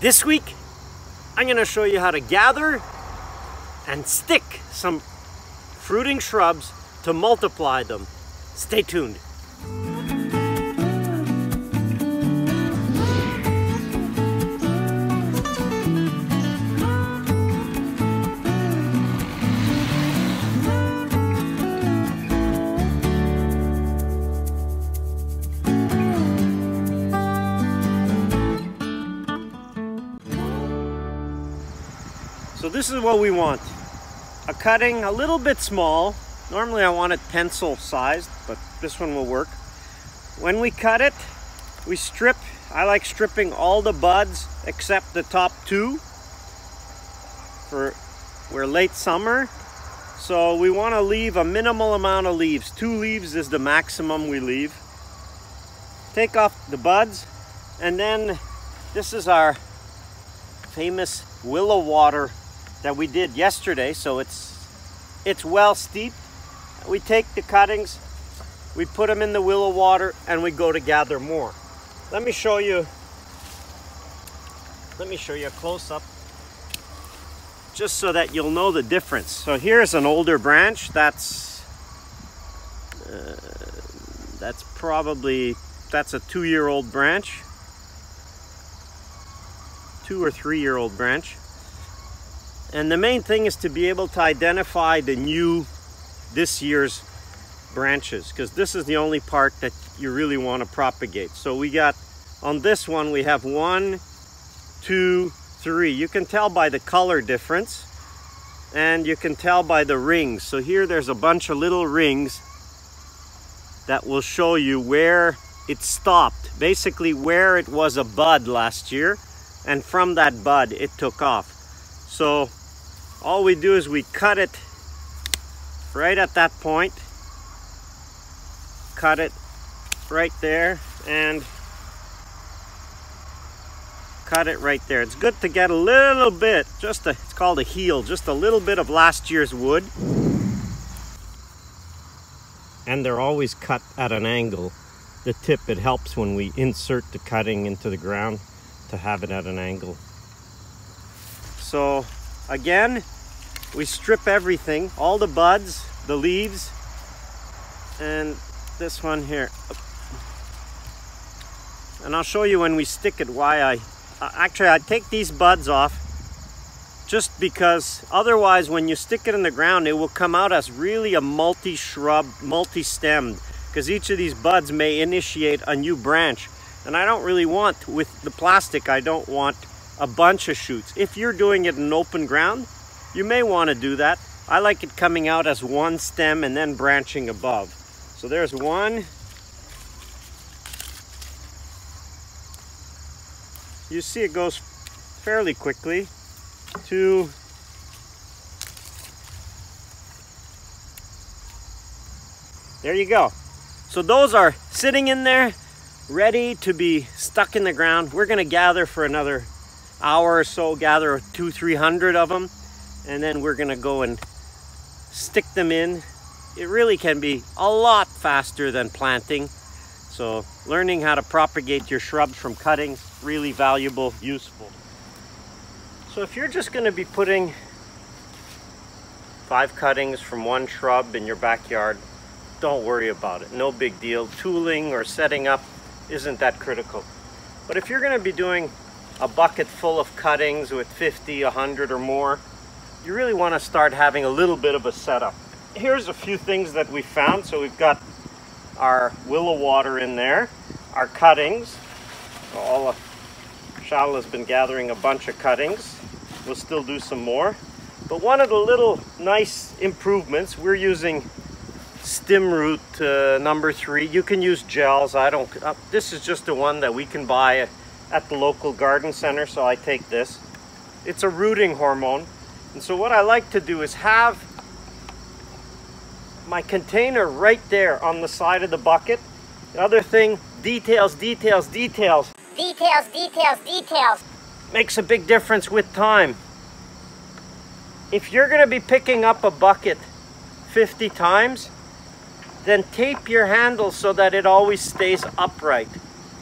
This week, I'm gonna show you how to gather and stick some fruiting shrubs to multiply them. Stay tuned. So this is what we want. A cutting a little bit small. Normally I want it pencil sized, but this one will work. When we cut it, we strip. I like stripping all the buds except the top two. For we're late summer, so we want to leave a minimal amount of leaves. Two leaves is the maximum we leave. Take off the buds, and then this is our famous willow water that we did yesterday so it's it's well steeped. We take the cuttings we put them in the willow water and we go to gather more. Let me show you let me show you a close-up just so that you'll know the difference. So here's an older branch that's uh, that's probably that's a two-year-old branch. Two or three year old branch and the main thing is to be able to identify the new, this year's branches, because this is the only part that you really want to propagate. So we got, on this one, we have one, two, three. You can tell by the color difference, and you can tell by the rings. So here there's a bunch of little rings that will show you where it stopped, basically where it was a bud last year, and from that bud it took off. So all we do is we cut it right at that point. Cut it right there and cut it right there. It's good to get a little bit just a, it's called a heel just a little bit of last year's wood. And they're always cut at an angle. The tip it helps when we insert the cutting into the ground to have it at an angle. So again we strip everything, all the buds, the leaves, and this one here. And I'll show you when we stick it why I, actually I take these buds off just because otherwise when you stick it in the ground it will come out as really a multi-shrub, multi-stemmed because each of these buds may initiate a new branch and I don't really want with the plastic I don't want a bunch of shoots. If you're doing it in open ground you may want to do that. I like it coming out as one stem and then branching above. So there's one. You see it goes fairly quickly. Two. There you go. So those are sitting in there, ready to be stuck in the ground. We're gonna gather for another hour or so, gather two, 300 of them and then we're gonna go and stick them in. It really can be a lot faster than planting. So learning how to propagate your shrubs from cuttings, really valuable, useful. So if you're just gonna be putting five cuttings from one shrub in your backyard, don't worry about it. No big deal. Tooling or setting up isn't that critical. But if you're gonna be doing a bucket full of cuttings with 50, 100 or more, you really want to start having a little bit of a setup. Here's a few things that we found. So we've got our willow water in there, our cuttings. All of Charles has been gathering a bunch of cuttings. We'll still do some more. But one of the little nice improvements, we're using Stimroot uh, number three. You can use gels. I don't, uh, this is just the one that we can buy at the local garden center, so I take this. It's a rooting hormone. And so what I like to do is have my container right there on the side of the bucket. The other thing, details, details, details. Details, details, details. Makes a big difference with time. If you're gonna be picking up a bucket 50 times, then tape your handle so that it always stays upright.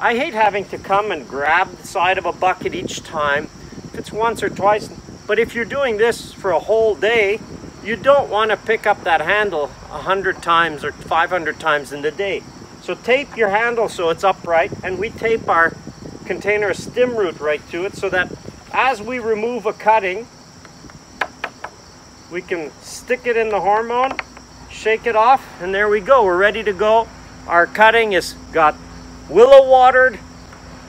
I hate having to come and grab the side of a bucket each time. If it's once or twice, but if you're doing this for a whole day, you don't want to pick up that handle 100 times or 500 times in the day. So tape your handle so it's upright and we tape our container Stimroot right to it so that as we remove a cutting, we can stick it in the hormone, shake it off, and there we go. We're ready to go. Our cutting is got willow watered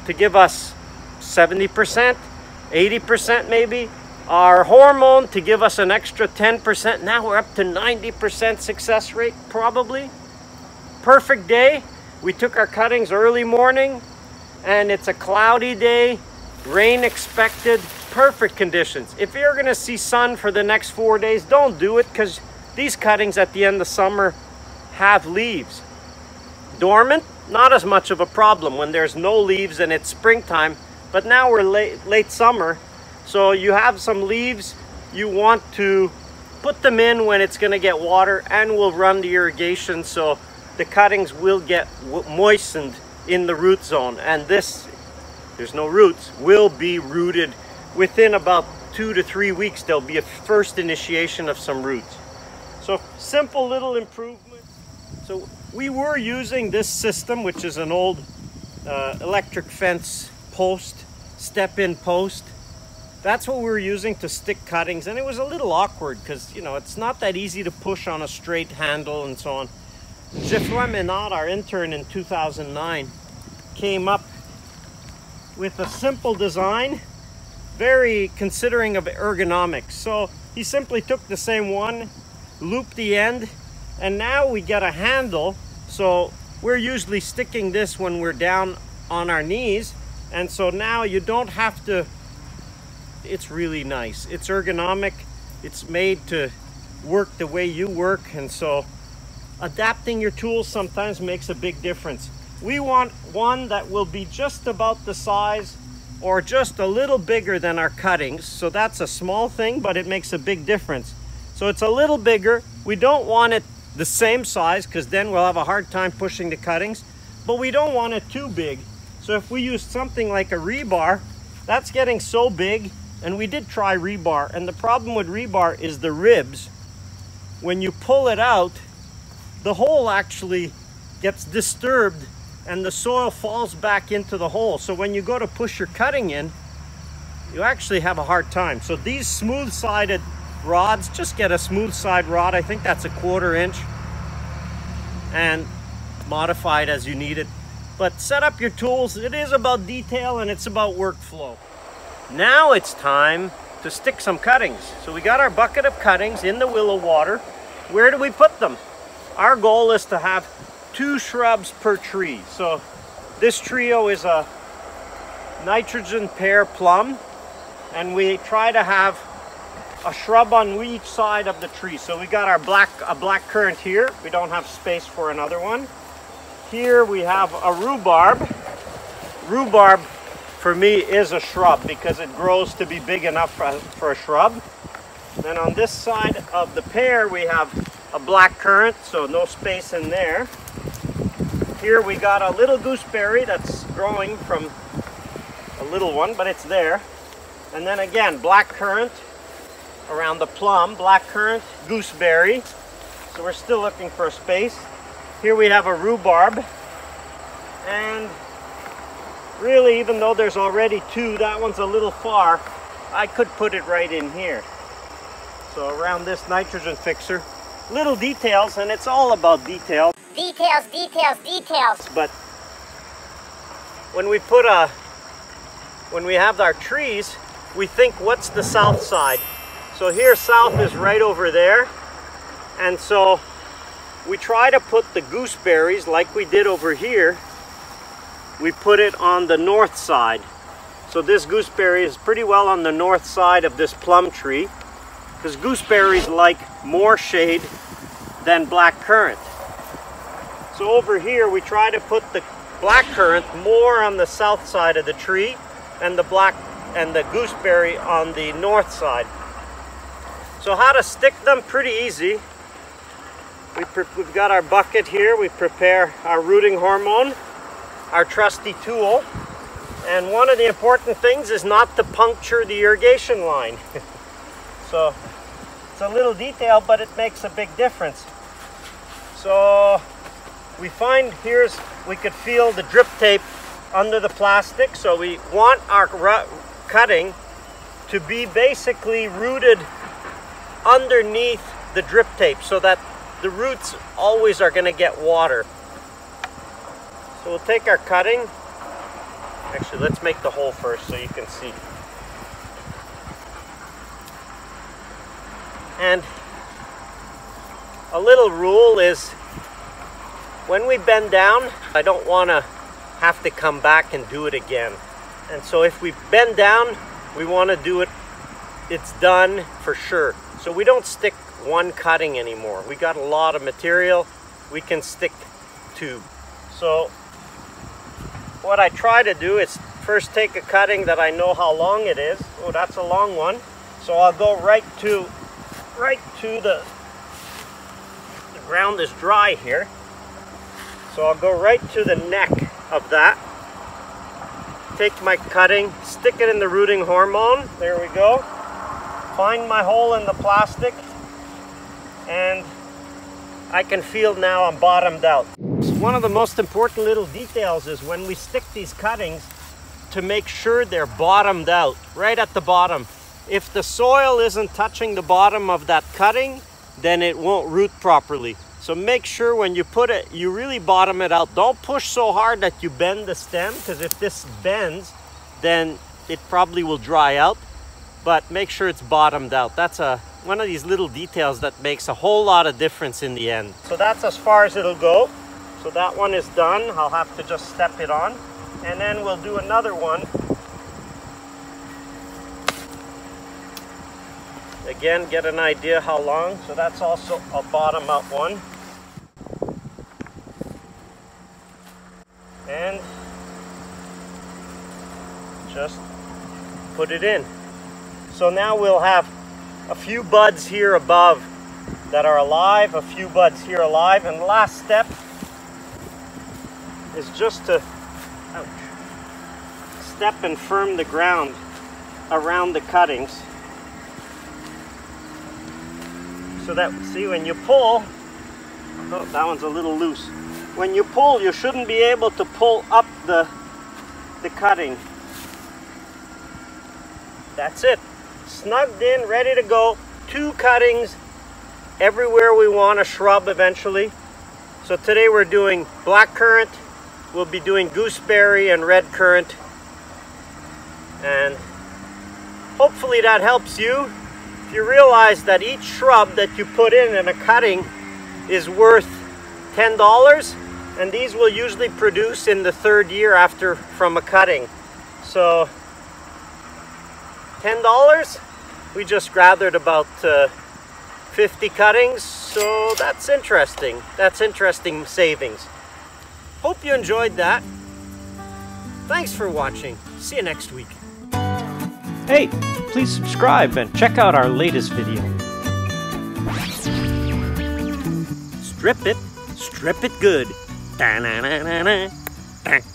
to give us 70%, 80% maybe. Our hormone to give us an extra 10%. Now we're up to 90% success rate probably. Perfect day. We took our cuttings early morning and it's a cloudy day, rain expected, perfect conditions. If you're gonna see sun for the next four days, don't do it because these cuttings at the end of summer have leaves. Dormant, not as much of a problem when there's no leaves and it's springtime, but now we're late, late summer, so you have some leaves, you want to put them in when it's gonna get water and we'll run the irrigation so the cuttings will get moistened in the root zone. And this there's no roots will be rooted. Within about two to three weeks there'll be a first initiation of some roots. So simple little improvement. So we were using this system which is an old uh, electric fence post step-in post that's what we were using to stick cuttings and it was a little awkward because you know it's not that easy to push on a straight handle and so on Geoffroy Menard, our intern in 2009, came up with a simple design, very considering of ergonomics. So he simply took the same one, looped the end, and now we get a handle. So we're usually sticking this when we're down on our knees. And so now you don't have to, it's really nice. It's ergonomic. It's made to work the way you work. And so adapting your tools sometimes makes a big difference. We want one that will be just about the size or just a little bigger than our cuttings. So that's a small thing, but it makes a big difference. So it's a little bigger. We don't want it the same size because then we'll have a hard time pushing the cuttings, but we don't want it too big. So if we use something like a rebar, that's getting so big, and we did try rebar, and the problem with rebar is the ribs. When you pull it out, the hole actually gets disturbed and the soil falls back into the hole. So when you go to push your cutting in, you actually have a hard time. So these smooth-sided rods, just get a smooth side rod. I think that's a quarter inch and modify it as you need it. But set up your tools. It is about detail and it's about workflow. Now it's time to stick some cuttings. So we got our bucket of cuttings in the willow water. Where do we put them? Our goal is to have two shrubs per tree. So this trio is a nitrogen pear plum and we try to have a shrub on each side of the tree. So we got our black a black currant here. We don't have space for another one. Here we have a rhubarb. Rhubarb for me is a shrub because it grows to be big enough for, for a shrub. Then on this side of the pear we have a black currant, so no space in there. Here we got a little gooseberry that's growing from a little one, but it's there. And then again, black currant around the plum, black currant, gooseberry. So we're still looking for a space. Here we have a rhubarb. And really, even though there's already two, that one's a little far, I could put it right in here. So around this nitrogen fixer, little details, and it's all about details. Details, details, details. But when we put a, when we have our trees, we think what's the south side? So here south is right over there. And so we try to put the gooseberries like we did over here. We put it on the north side. So this gooseberry is pretty well on the north side of this plum tree because gooseberries like more shade than black currant. So over here we try to put the black currant more on the south side of the tree and the black and the gooseberry on the north side. So how to stick them? Pretty easy. We have got our bucket here. We prepare our rooting hormone. Our trusty tool. And one of the important things is not to puncture the irrigation line. so it's a little detail, but it makes a big difference. So we find here's, we could feel the drip tape under the plastic. So we want our cutting to be basically rooted underneath the drip tape so that the roots always are going to get water. So we'll take our cutting. Actually, let's make the hole first so you can see. And a little rule is when we bend down, I don't want to have to come back and do it again. And so if we bend down, we want to do it, it's done for sure. So we don't stick one cutting anymore. We got a lot of material. We can stick two. So what I try to do is first take a cutting that I know how long it is. Oh, that's a long one. So I'll go right to, right to the, the ground is dry here. So I'll go right to the neck of that. Take my cutting, stick it in the rooting hormone. There we go. Find my hole in the plastic and I can feel now I'm bottomed out. One of the most important little details is when we stick these cuttings to make sure they're bottomed out, right at the bottom. If the soil isn't touching the bottom of that cutting, then it won't root properly. So make sure when you put it, you really bottom it out. Don't push so hard that you bend the stem, because if this bends, then it probably will dry out. But make sure it's bottomed out. That's a one of these little details that makes a whole lot of difference in the end. So that's as far as it'll go. So that one is done. I'll have to just step it on. And then we'll do another one. Again, get an idea how long. So that's also a bottom up one. And just put it in. So now we'll have a few buds here above that are alive, a few buds here alive, and last step is just to ouch, step and firm the ground around the cuttings. So that see when you pull oh that one's a little loose. When you pull you shouldn't be able to pull up the the cutting. That's it. Snugged in, ready to go. Two cuttings. Everywhere we want a shrub eventually. So today we're doing black currant, we'll be doing gooseberry and red currant. And hopefully that helps you. If you realize that each shrub that you put in in a cutting is worth $10 and these will usually produce in the third year after from a cutting. So $10. We just gathered about uh, 50 cuttings, so that's interesting. That's interesting savings. Hope you enjoyed that. Thanks for watching. See you next week. Hey, please subscribe and check out our latest video. Strip it, strip it good. Da -na -na -na